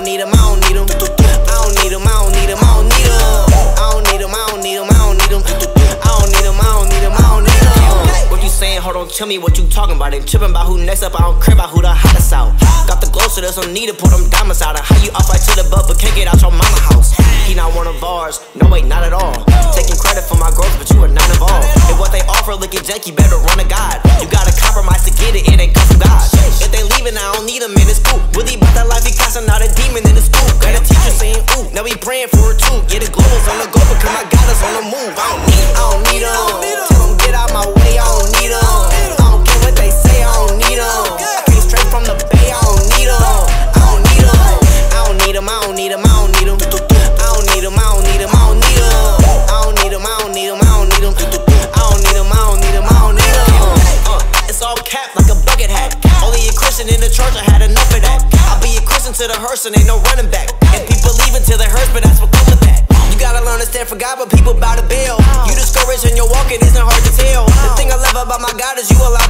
don't need him, I don't need him. I don't need him, I don't need him, I don't need him. I don't need him, I don't need him, I don't need him. I don't need him, I don't need him, I don't need him. What you saying? Hold on, tell me what you talking about. And tripping about who next up, I don't care about who the hottest out. Got the glow, so there's no need to put them diamonds out. And how you off right to the butt, but can't get out your mama house. He not one of ours, no way, not at all. Taking credit for my praying for her too. Get the globals on the go, because my God is on the move. I don't need, I don't need them. Tell them get out my way, I don't need them. I don't care what they say, I don't need them. Came straight from the bay, I don't need them. I don't need them. I don't need them, I don't need them, I don't need them. I don't need them, I don't need them, I don't need them. I don't need them, I don't need them, I don't need. Uh, it's all cap like a bucket hat. Only a Christian in the church, I had enough of that. I'll be a Christian to the hearse and ain't no running back. And people leaving gotta learn stand for God, but people bow to bail. You discouraged and your walking isn't hard to tell. The thing I love about my God is you allowed